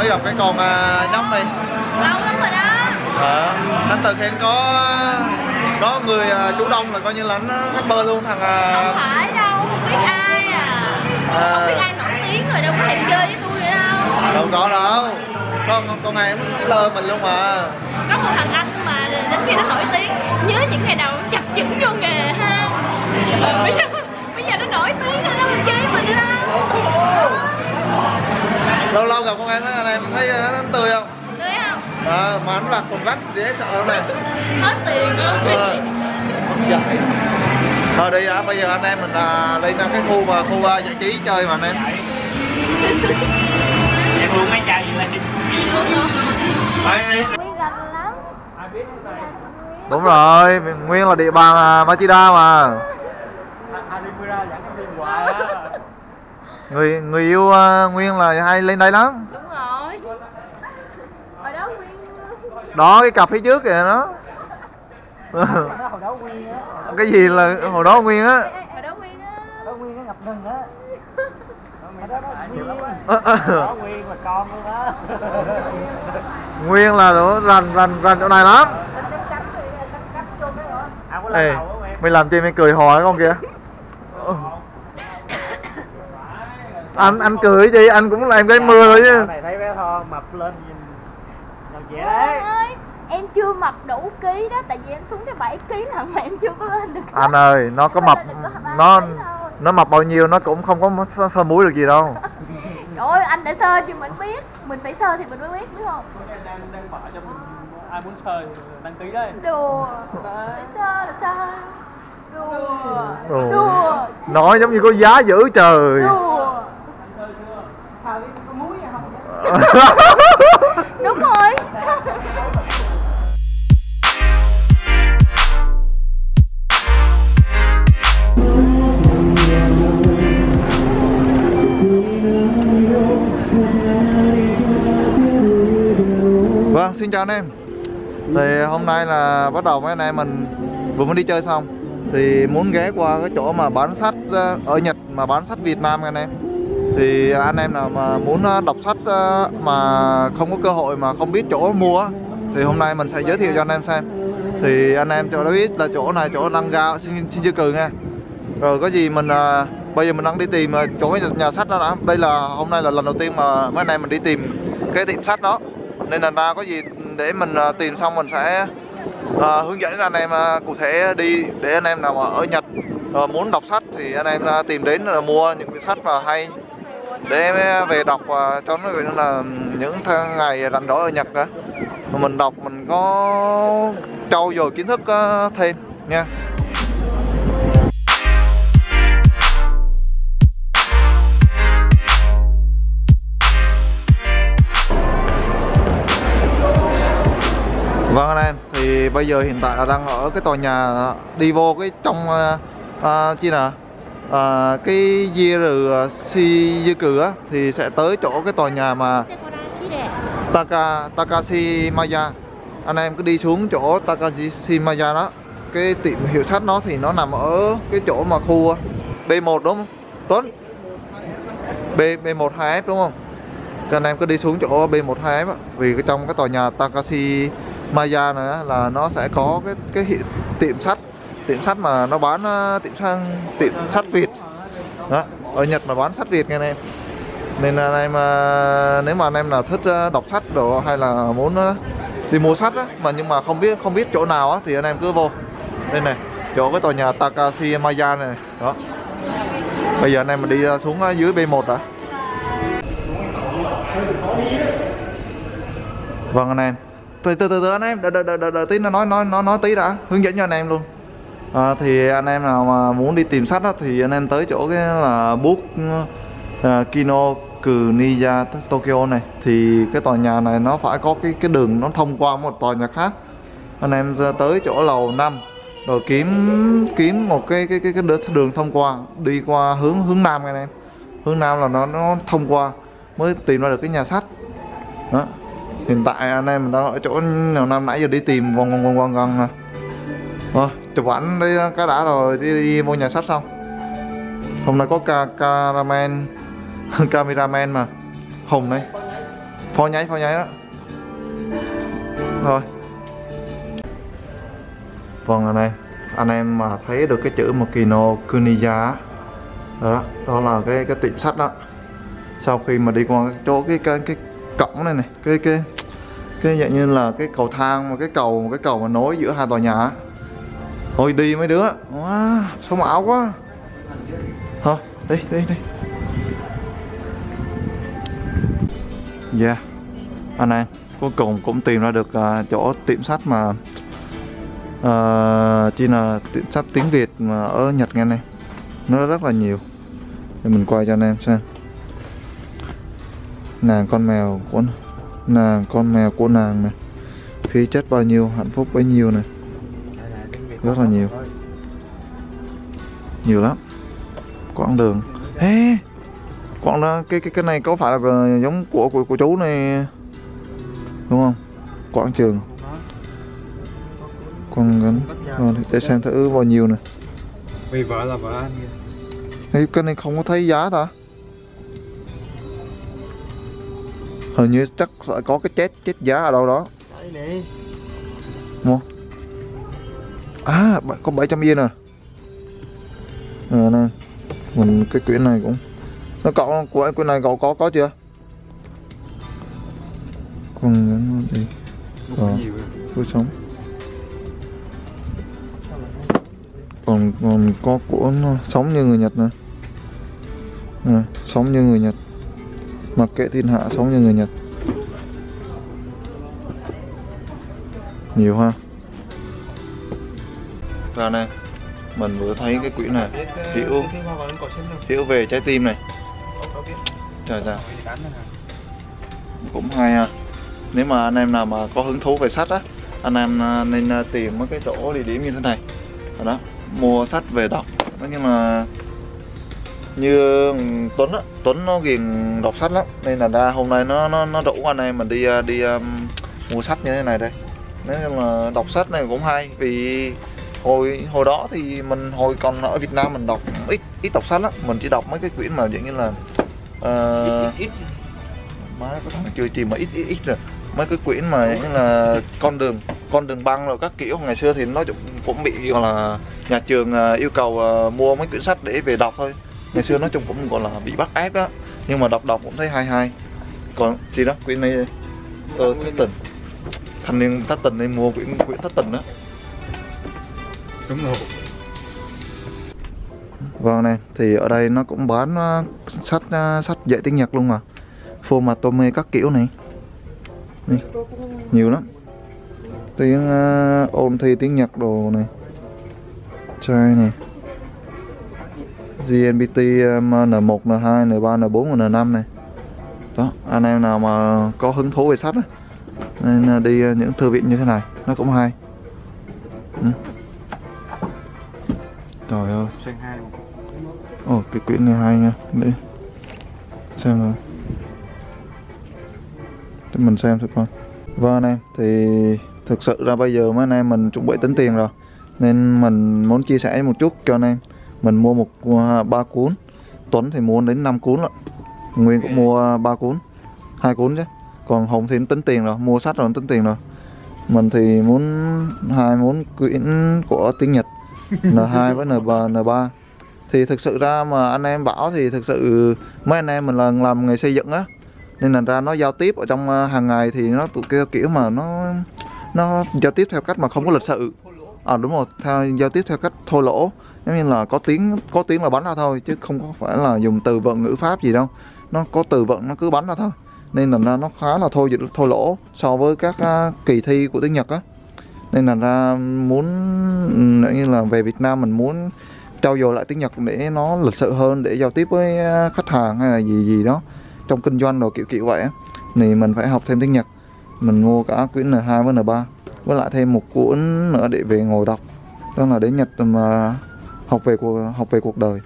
mới gặp cái con à, nhóc này lâu lắm rồi đó. Ờ anh từ khen có có người à, chủ động là coi như là nó bơ luôn thằng không à, phải đâu không biết ai à. À. không biết ai nổi tiếng rồi đâu có thèm chơi với tôi nữa đâu. Đâu có đâu. Con con này nó lơ mình luôn mà. Có một thằng anh mà đến khi nó nổi tiếng nhớ những ngày đầu chập chững vô nghề ha. Ờ, rách dễ sợ này hết tiền không Ờ. Dạ. Thôi đi à, bây giờ anh em mình à, lên ra cái khu mà khu à, giải trí chơi mà anh em. Em luôn mấy chai gì lên Nguyên gạch lắm. Đúng rồi, Nguyên là địa bàn à, Machida mà. Á. Người người yêu à, Nguyên là hay lên đây lắm Đúng rồi Hồi đó Nguyên Đó cái cặp phía trước kìa nó. Nó hồi đó Nguyên á? Cái gì là hồi đó Nguyên á. Hồi đó Nguyên á Đó Nguyên ngập ngừng á. Hồi Nguyên. Là con luôn á. Nguyên là nó rành rành rành chỗ này lắm. À có Ê, mày làm chi mày cười hoài con kìa. Anh anh cười gì anh cũng làm cái mưa thôi chứ. Này thấy bé Tho mập lên trẻ đấy ơi em chưa mặc đủ ký đó tại vì em xuống cái 7 ký lần mà em chưa có lên được. Anh ơi nó có mập nó nó mập bao nhiêu nó cũng không có sơ, sơ muối được gì đâu. Trời ơi anh đã sơ chứ mình biết mình phải sơ thì mình mới biết biết không? Đang đang mở cho mình ai muốn sơi đăng ký đấy đùa. Phải sơ là sơ. Đùa. Ồ. đùa. Nói giống như có giá dữ trời. Đùa. Sao có muối không xin chào anh em. Thì hôm nay là bắt đầu mấy anh em mình vừa mới đi chơi xong. Thì muốn ghé qua cái chỗ mà bán sách ờ, ở Nhật mà bán sách Việt Nam anh em. Thì anh em nào mà muốn ờ, đọc sách ờ, mà không có cơ hội mà không biết chỗ mua Thì hôm nay mình sẽ giới thiệu cho anh em xem. Thì anh em chỗ đó biết là chỗ này chỗ đang Gao xin xin chưa cừ nha Rồi có gì mình bây giờ mình đang đi tìm chỗ nhà, nhà sách đó đã. Đây là hôm nay là lần đầu tiên mà mấy anh em mình đi tìm cái tiệm sách đó nên là ra có gì để mình à, tìm xong mình sẽ à, hướng dẫn anh em à, cụ thể đi để anh em nào mà ở Nhật à, muốn đọc sách thì anh em à, tìm đến là mua những quyển sách mà hay để à, về đọc và cho nó gọi là những ngày rảnh rỗi ở Nhật á. Mình đọc mình có trau dồi kiến thức à, thêm nha. Vâng anh em, thì bây giờ hiện tại là đang ở cái tòa nhà đi vô cái trong uh, uh, chi nè? À, cái Jiru Shizuku á thì sẽ tới chỗ cái tòa nhà mà Taka Takashi Maya. Anh em cứ đi xuống chỗ Takashi Maya đó. Cái tiệm hiệu sách nó thì nó nằm ở cái chỗ mà khu B1 đúng không? Tuấn? B B1 2F đúng không? Cho anh em cứ đi xuống chỗ B1 2F á vì cái trong cái tòa nhà Takashi Maya này á, là nó sẽ có cái cái hiện, tiệm sắt, tiệm sắt mà nó bán ờ, tiệm sang tiệm sắt Việt. Đó ở Nhật mà bán sắt Việt nghe anh em. Nên là anh em ờ, nếu mà anh em nào thích ờ, đọc sách đồ hay là muốn đi mua sách á mà nhưng mà không biết không biết chỗ nào á thì anh em cứ vô. Đây này chỗ cái tòa nhà Takashi Maya này, này đó. Bây giờ anh em mình đi xuống dưới B1 đã. Vâng anh em từ từ từ, từ anh em đợi đợi đợi đợi, đợi tí nó nói nói nói nói tí đã. Hướng dẫn cho anh em luôn. À, thì anh em nào mà muốn đi tìm sách á, thì anh em tới chỗ cái là book uh, à, Kino Kuniya Tokyo này. Thì cái tòa nhà này nó phải có cái cái đường nó thông qua một tòa nhà khác. Anh em ra tới chỗ lầu 5 rồi kiếm kiếm một cái cái cái cái đường, đường thông qua đi qua hướng hướng nam anh em hướng nam là nó nó thông qua mới tìm ra được cái nhà sách. Đó hiện tại anh em mình đang ở chỗ nào năm nãy giờ đi tìm vòng vòng vòng vòng vòng rồi chụp ảnh đi cái đã rồi đi, đi mua nhà sách xong hôm nay có ca cameraman cameraman mà. Hùng đây pho nháy pho nháy đó. Thôi vâng anh em. Anh em mà thấy được cái chữ Makino Kuniya đó đó là cái cái tiệm sách đó. Sau khi mà đi qua cái chỗ cái cái cái cổng này này cái cái cái dạng như là cái cầu thang mà cái cầu một cái cầu mà nối giữa hai tòa nhà thôi đi mấy đứa. Wow, mà áo quá. Thôi đi đi đi. Yeah. Anh em Cuối cùng cũng tìm ra được uh, chỗ tiệm sách mà ờ, uh, Chỉ là tiệm sách tiếng Việt mà ở Nhật nghe này Nó rất là nhiều. Để mình quay cho anh em xem. Nàng con mèo của Nàng con mèo của nàng này Khí chất bao nhiêu, hạnh phúc bấy nhiêu này Rất là nhiều Nhiều lắm Quãng đường Ê Quãng đó, cái cái cái này có phải là giống của của của chú này đúng không? Quảng trường. Con gắn. Rồi, để xem thử bao nhiêu nè. Vì vợ là vợ anh Cái cái này không có thấy giá ta. Hình như chắc có cái chết chết giá ở đâu đó. Đấy nè Mua. À, có 700 yên à. Ờ nè. Mình cái quyển này cũng nó cậu của quyển này cậu có có chưa? Con gắn đi. Ờ. Nhiều Cứu sống còn còn có của nó sống như người Nhật nè nè sống như người Nhật mặc kệ thiên hạ sống như người Nhật. Nhiều ha. Ra nè, mình vừa thấy cái quỹ này. Hiểu hiểu về trái tim này. Trời trời cũng hay ha. Nếu mà anh em nào mà có hứng thú về sách á, anh em à, nên à, tìm mấy cái chỗ địa điểm như thế này. Rồi đó, mua sách về đọc. Nhưng mà như Tuấn á Tuấn nó ghiền đọc sách lắm nên là ra hôm nay nó nó nó rủ anh em mình đi à, đi um, mua sách như thế này đây. Nếu mà đọc sách này cũng hay vì hồi hồi đó thì mình hồi còn ở Việt Nam mình đọc ít ít đọc sách lắm. Mình chỉ đọc mấy cái quyển mà dạng như là ờ, Ít má có thằng chưa chìm mà ít ít ít rồi. Mấy cái quyển mà như là con đường con đường băng rồi các kiểu. Ngày xưa thì nó cũng, bị gọi là nhà trường à, yêu cầu mua mấy quyển sách để về đọc thôi ngày xưa nói chung cũng gọi là bị bắt ép đó nhưng mà đọc đọc cũng thấy hay hay còn gì đó quyển này tôi thất tình thanh niên thất tình nên mua quyển quyển thất tình đó Đúng rồi Vâng này, thì ở đây nó cũng bán ờ, sách ờ, sách dạy tiếng Nhật luôn mà. Fumatome các kiểu này. Này, nhiều lắm. Tiếng uh, ôn thi tiếng Nhật đồ này. Trai này. GNPT um, N1, N2, N3, N4 và N5 này. Đó, anh em nào mà có hứng thú về sách á nên ờ, đi ờ, những thư viện như thế này nó cũng hay. Ừ. Trời ơi. Ồ, cái quyển này hay nha. Để xem nào. Để mình xem thử coi. Vâng anh em, thì thực sự ra bây giờ mấy anh em mình chuẩn bị tính tiền rồi. Nên mình muốn chia sẻ một chút cho anh em. Mình mua một à, ba cuốn. Tuấn thì mua đến 5 cuốn lận. Nguyên cũng mua ba cuốn. hai cuốn chứ. Còn Hùng thì tính tiền rồi, mua sách rồi tính tiền rồi. Mình thì muốn hai muốn quyển của tiếng Nhật N2 với N3 N3 thì thực sự ra mà anh em bảo thì thực sự mấy anh em mình là làm nghề xây dựng á nên là ra nó giao tiếp ở trong ờ, hàng ngày thì nó tụi kia kiểu mà nó nó giao tiếp theo cách mà không có lịch sự à đúng rồi theo giao tiếp theo cách thô lỗ giống như là có tiếng có tiếng là bắn ra thôi, chứ không có phải là dùng từ vựng ngữ pháp gì đâu. Nó có từ vựng, nó cứ bắn ra thôi. Nên là ra nó khá là thô thô lỗ so với các à, kỳ thi của tiếng Nhật á. Nên là ra muốn, nếu như là về Việt Nam mình muốn trau dồi lại tiếng Nhật để nó lịch sự hơn, để giao tiếp với à, khách hàng hay là gì gì đó, trong kinh doanh rồi kiểu kiểu vậy thì mình phải học thêm tiếng Nhật. Mình mua cả quyển N2 với N3 với lại thêm một cuốn nữa để về ngồi đọc. Đó là đến Nhật mà học về cuộc học về cuộc đời.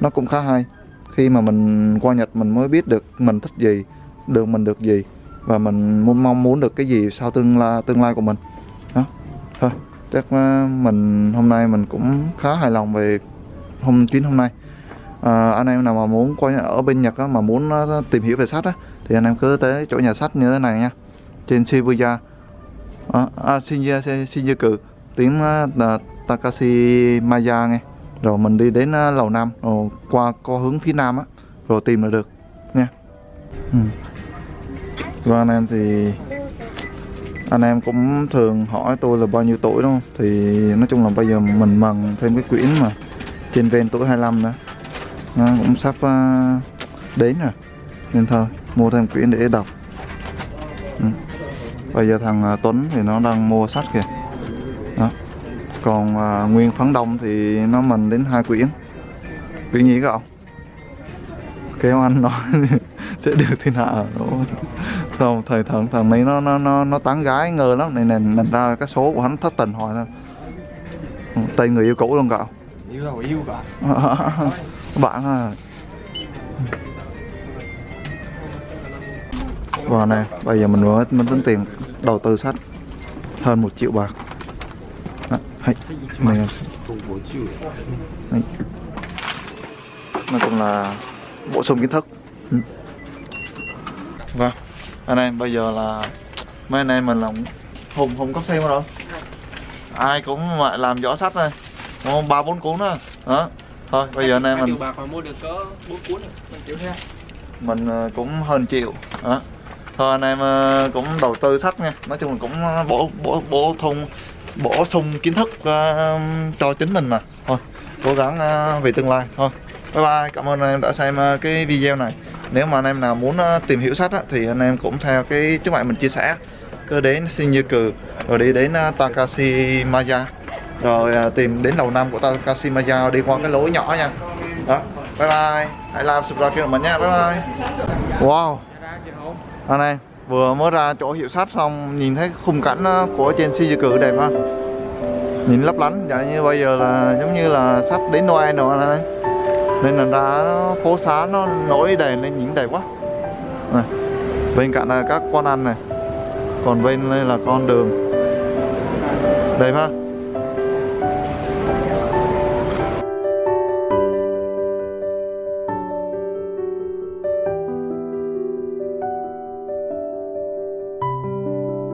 Nó cũng khá hay. Khi mà mình qua Nhật mình mới biết được mình thích gì được mình được gì và mình muốn mong muốn được cái gì sau tương lai tương lai của mình. Đó. Thôi chắc ờ, mình hôm nay mình cũng khá hài lòng về hôm chuyến hôm nay. À, anh em nào mà muốn qua ở bên Nhật á, mà muốn ờ, tìm hiểu về sách á thì anh em cứ tới chỗ nhà sách như thế này nha. Trên Shibuya. À, à, Shinjuku tiếng uh, là Takashi Maya nghe rồi mình đi đến uh, lầu 5 rồi ờ, qua có hướng phía nam á. Rồi tìm là được nha. Ừ. và anh em thì anh em cũng thường hỏi tôi là bao nhiêu tuổi đúng không? Thì nói chung là bây giờ mình mần thêm cái quyển mà trên ven tuổi 25 nữa. Nó cũng sắp uh, đến rồi. Nên thôi mua thêm quyển để đọc. Ừ. bây giờ thằng uh, Tuấn thì nó đang mua sách kìa. Đó còn uh, Nguyên Phấn Đông thì nó mình đến hai quyển. Quyển gì cậu kêu anh nói sẽ được thế nào không thầy thằng thằng này nó nó nó nó tán gái ngờ lắm. Này nè thành ra cái số của hắn thất tình hoài thôi. Tên người yêu cũ luôn cậu yêu rồi yêu cả. Bạn à. Wow này, bây giờ mình mới mới tính tiền đầu tư sách. Hơn một triệu bạc. Đó, hay, này, này. Nói chung là bổ sung kiến thức. Ừ. Vâng, anh em bây giờ là mấy anh em mình là Hùng Hùng cấp xem rồi. Ai cũng lại làm giỏ sách đúng không? ba bốn cuốn đó. Đó. Thôi bây giờ anh em mình triệu bạc mà mua được có bốn cuốn rồi, mình chịu mình ờ, cũng hơn triệu đó. thôi anh em ờ, cũng đầu tư sách nha nói chung là cũng ờ, bổ bổ bổ sung bổ sung kiến thức uh, cho chính mình mà. Thôi cố gắng uh, vì tương lai. Thôi bye bye. Cảm ơn anh em đã xem uh, cái video này. Nếu mà anh em nào muốn uh, tìm hiểu sách á, thì anh em cũng theo cái trước bạn mình chia sẻ. Cứ đến Shinjuku rồi đi đến uh, Takashi Maya rồi uh, tìm đến lầu năm của Takashi Maya đi qua cái lối nhỏ nha. Đó bye bye. Hãy làm subscribe kênh của mình nha. Bye bye. Wow. Anh em vừa mới ra chỗ hiệu sách xong nhìn thấy khung cảnh ờ, của trên Shinjuku đẹp ha nhìn lấp lánh dạ như bây giờ là giống như là sắp đến Noel rồi này. nên là ra nó, phố xá nó nổi đèn lên nhìn đẹp quá này. bên cạnh là các con ăn này còn bên đây là con đường đẹp ha